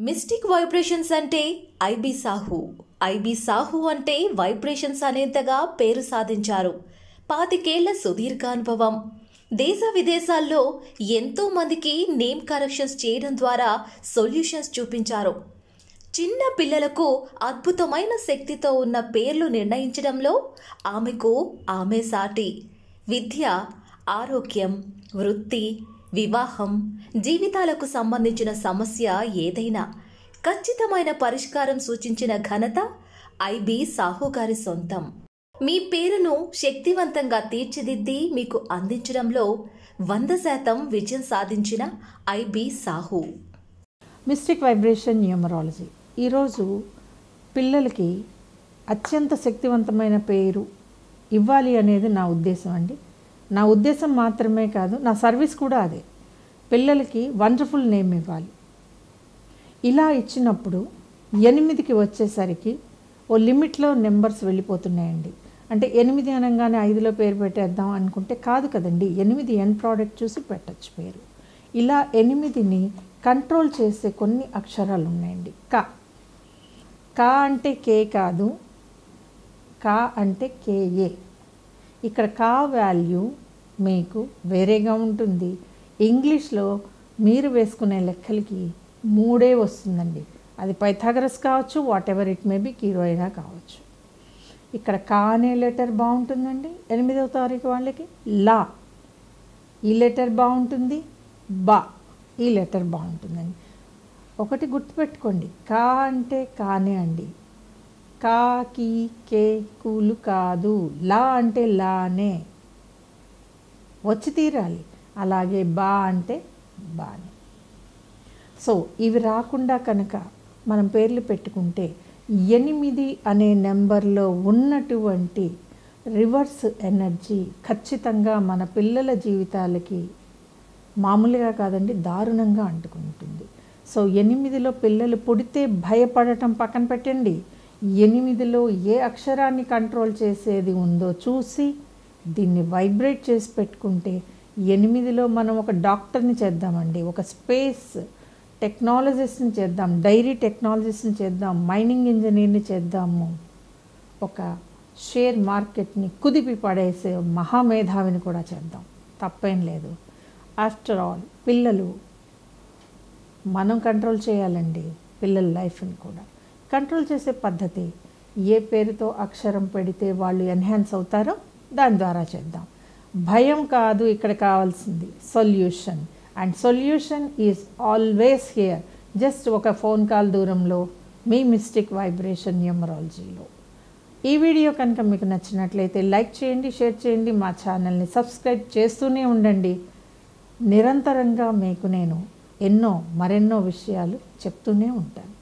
Mystic vibrations అంటే IB Sahu. IB Sahu అంటే vibrations అనేంతగా పేరు సాధించారు. పాతికేళ్ళ సుదీర్ఘ అనుభవం దేశ విదేశాల్లో ఎంతో మందికి నేమ్ కరెక్షన్స్ చేయడం ద్వారా సొల్యూషన్స్ చూపించారు. చిన్న పిల్లలకు అద్భుతమైన శక్తితో ఉన్న పేర్లు నిర్ణయించడంలో ఆమెకు ఆమె సాటి. విద్య ఆరోగ్యం వృత్తి వివాహం జీవితాలకు సంబంధించిన సమస్య ఏదైనా ఖచ్చితమైన పరిష్కారం సూచించిన ఘనత ఐబి సాహు గారి సొంతం. మీ పేరును శక్తివంతంగా తీర్చిదిద్ది మీకు అందించడంలో వంద శాతం విజయం సాధించిన IB Sahu. Mystic vibration numerology. ఈరోజు పిల్లలకి అత్యంత శక్తివంతమైన పేరు ఇవ్వాలి అనేది నా ఉద్దేశం అండి. నా ఉద్దేశం మాత్రమే కాదు నా సర్వీస్ కూడా అదే. పిల్లలకి వండర్ఫుల్ నేమ్ ఇవ్వాలి. ఇలా ఇచ్చినప్పుడు ఎనిమిదికి వచ్చేసరికి ఓ లిమిట్లో నెంబర్స్ వెళ్ళిపోతున్నాయండి. అంటే ఎనిమిది అనగానే ఐదులో పేరు పెట్టేద్దాం అనుకుంటే కాదు కదండి ఎనిమిది ఎన్ ప్రోడక్ట్ చూసి పెట్టచ్చు పేరు. ఇలా ఎనిమిదిని కంట్రోల్ చేసే కొన్ని అక్షరాలు ఉన్నాయండి. క. కా అంటే కే కాదు కా అంటే కేఏ ఇక్కడ కా వాల్యూ మీకు వేరేగా ఉంటుంది. ఇంగ్లీష్లో మీరు వేసుకునే లెక్కలకి మూడే వస్తుందండి. అది పైథాగరస్ కావచ్చు whatever it may be Cheiro అయినా కావచ్చు. ఇక్కడ కా అనే లెటర్ బాగుంటుందండి. ఎనిమిదవ తారీఖు వాళ్ళకి లా. ఈ లెటర్ బాగుంటుంది బా. ఈ లెటర్ బాగుంటుందండి. ఒకటి గుర్తుపెట్టుకోండి. కా అంటే కానే అండి. కా కీ కే కూలు కాదు. లా అంటే లానే. వచ్చి తీరాలి. అలాగే బా అంటే బానే. సో ఇవి రాకుండా కనుక మనం పేర్లు పెట్టుకుంటే ఎనిమిది అనే నెంబర్లో ఉన్నటువంటి రివర్స్ ఎనర్జీ ఖచ్చితంగా మన పిల్లల జీవితాలకి మామూలుగా కాదండి దారుణంగా అంటుకుంటుంది. సో ఎనిమిదిలో పిల్లలు పుడితే భయపడటం పక్కన పెట్టండి. ఎనిమిదిలో ఏ అక్షరాన్ని కంట్రోల్ చేసేది ఉందో చూసి దీన్ని వైబ్రేట్ చేసి పెట్టుకుంటే ఎనిమిదిలో మనం ఒక డాక్టర్ని చేద్దామండి ఒక స్పేస్ టెక్నాలజిస్ట్ని చేద్దాం డైరీ టెక్నాలజిస్ట్ని చేద్దాం మైనింగ్ ఇంజనీర్ని చేద్దాము. ఒక షేర్ మార్కెట్ని కుదిపి పడేసే మహామేధావిని కూడా చేద్దాం. తప్పేం లేదు. ఆఫ్టర్ ఆల్ పిల్లలు మనం కంట్రోల్ చేయాలండి పిల్లల లైఫ్ని కూడా. కంట్రోల్ చేసే పద్ధతి. ఏ పేరుతో అక్షరం పెడితే వాళ్ళు ఎన్హాన్స్ అవుతారో దాని ద్వారా చేద్దాం. భయం కాదు ఇక్కడ కావాల్సింది solution. And solution is always here. Just ఒక ఫోన్ కాల్ దూరంలో మీ మిస్టిక్ వైబ్రేషన్ న్యూమరాలజీలో. ఈ వీడియో కనుక మీకు నచ్చినట్లయితే లైక్ చేయండి షేర్ చేయండి మా ఛానల్ని సబ్స్క్రైబ్ చేస్తూనే ఉండండి. నిరంతరంగా మీకు నేను ఎన్నో మరెన్నో విషయాలు చెప్తూనే ఉంటాను.